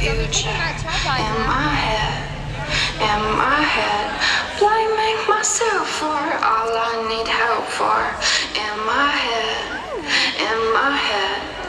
future in my head, in my head. Blaming myself for all I need help for in my head, in my head.